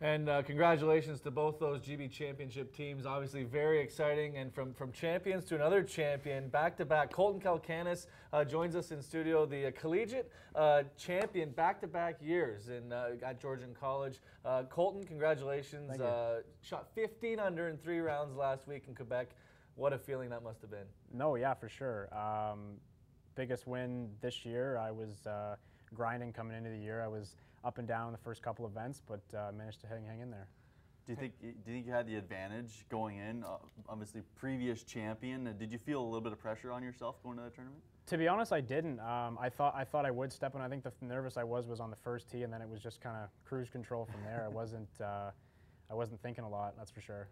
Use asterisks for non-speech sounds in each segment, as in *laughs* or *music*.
And uh, congratulations to both those GB championship teams. Obviously, very exciting. And from, from champions to another champion, back to back. Colton Kalkanis uh, joins us in studio, the uh, collegiate uh, champion back to back years in, uh, at Georgian College. Uh, Colton, congratulations. shot 15 under in three rounds last week in Quebec. What a feeling that must have been. No, yeah, for sure. Um, biggest win this year. I was grinding coming into the year. I was up and down the first couple events, but uh, managed to hang, hang in there. Do you think do you think you had the advantage going in? Uh, obviously, previous champion. Uh, did you feel a little bit of pressure on yourself going to that tournament? To be honest, I didn't. Um, I thought I thought I would step in. I think the nervous I was was on the first tee, and then it was just kind of cruise control from there. I wasn't uh, I wasn't thinking a lot. That's for sure.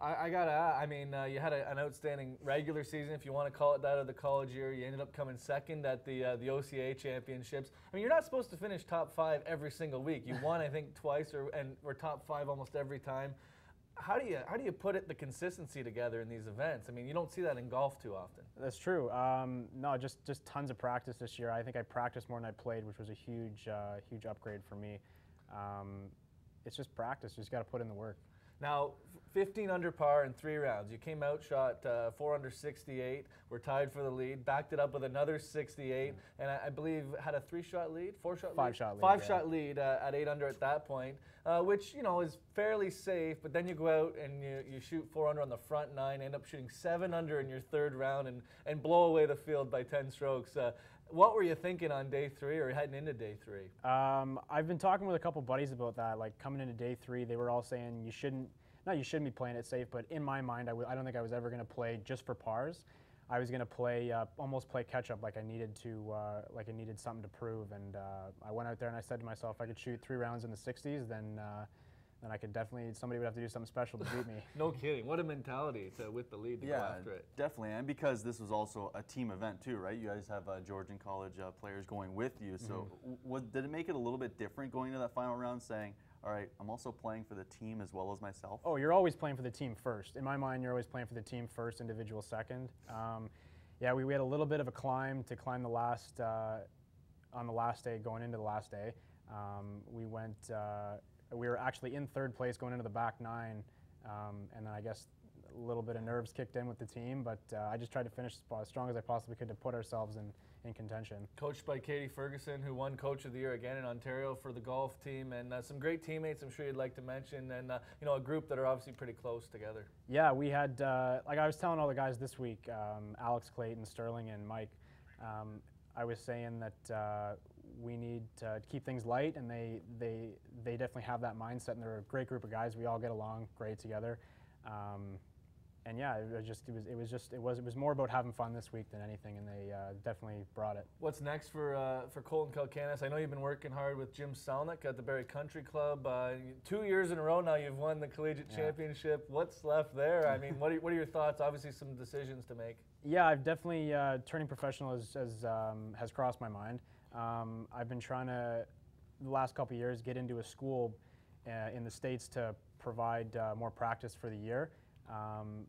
I, I gotta. I mean, uh, you had a, an outstanding regular season, if you want to call it that, of the college year. You ended up coming second at the uh, the OCA championships. I mean, you're not supposed to finish top five every single week. You won, I think, twice, or and were top five almost every time. How do you how do you put it the consistency together in these events? I mean, you don't see that in golf too often. That's true. Um, no, just just tons of practice this year. I think I practiced more than I played, which was a huge uh, huge upgrade for me. Um, it's just practice. You just got to put in the work. Now, 15 under par in three rounds. You came out, shot uh, four under 68. We're tied for the lead. Backed it up with another 68, and I, I believe had a three-shot lead, four-shot five shot lead, five yeah. shot lead uh, at eight under at that point, uh, which you know is fairly safe. But then you go out and you, you shoot four under on the front nine, end up shooting seven under in your third round, and and blow away the field by 10 strokes. What were you thinking on day three or heading into day three? Um, I've been talking with a couple buddies about that. Like coming into day three, they were all saying you shouldn't, not you shouldn't be playing it safe, but in my mind, I w- I don't think I was ever going to play just for pars. I was going to play, uh, almost play catch up, like I needed to, uh, like I needed something to prove. And uh, I went out there and I said to myself, if I could shoot three rounds in the 60s, then uh, then I could definitely somebody would have to do something special to beat me. *laughs* no kidding. What a mentality to with the lead to yeah, go after it. Definitely, and because this was also a team event too, right? You guys have uh, Georgian College uh, players going with you. So, mm-hmm. was, did it make it a little bit different going to that final round, saying? All right, I'm also playing for the team as well as myself. Oh, you're always playing for the team first. In my mind, you're always playing for the team first, individual second. Um, yeah, we, we had a little bit of a climb to climb the last uh, on the last day, going into the last day. Um, we went uh, we were actually in third place going into the back nine, um, and then I guess a little bit of nerves kicked in with the team, but uh, I just tried to finish as strong as I possibly could to put ourselves in, in contention. Coached by Katie Ferguson, who won Coach of the Year again in Ontario for the golf team, and uh, some great teammates I'm sure you'd like to mention, and uh, you know a group that are obviously pretty close together. Yeah, we had uh, like I was telling all the guys this week, um, Alex Clayton, Sterling, and Mike. Um, I was saying that uh, we need to keep things light, and they they they definitely have that mindset, and they're a great group of guys. We all get along great together. Um, and yeah, it was just it was it was just it was it was more about having fun this week than anything, and they uh, definitely brought it. What's next for uh, for Colton Kalkanis? I know you've been working hard with Jim Salnick at the Barrie Country Club. Uh, two years in a row now, you've won the collegiate yeah. championship. What's left there? I mean, what are, what are your thoughts? Obviously, some decisions to make. Yeah, I've definitely uh, turning professional has has, um, has crossed my mind. Um, I've been trying to the last couple years get into a school uh, in the states to provide uh, more practice for the year. Um,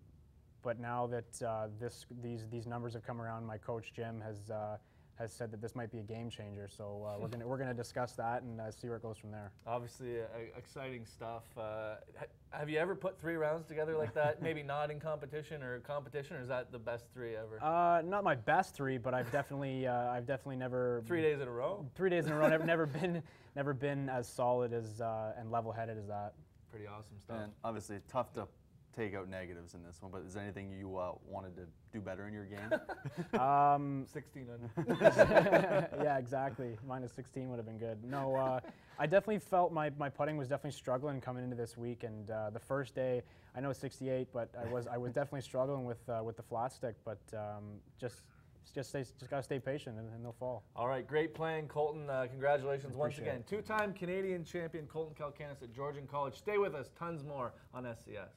but now that uh, this, these, these numbers have come around, my coach Jim has, uh, has said that this might be a game changer. So uh, we're *laughs* going we're gonna discuss that and uh, see where it goes from there. Obviously, uh, exciting stuff. Uh, have you ever put three rounds together like that? *laughs* Maybe not in competition or competition, or is that the best three ever? not my best three, but I've definitely, I've definitely never. *laughs* Three days in a row. Three days in a row. never, never been, never been as solid as and level-headed as that. Pretty awesome stuff. And obviously, tough to take out negatives in this one, but is there anything you uh, wanted to do better in your game? *laughs* um, *laughs* 16 under. *laughs* yeah, exactly. Minus 16 would have been good. No, uh, I definitely felt my, my putting was definitely struggling coming into this week. And uh, the first day, I know 68, but I was I was definitely struggling with uh, with the flat stick. But um, just just stay, just gotta stay patient, and, and, they'll fall. All right, great playing, Colton. Uh, congratulations once again. Two-time Canadian champion Colton Kalkanis at Georgian College. Stay with us. Tons more on SCS.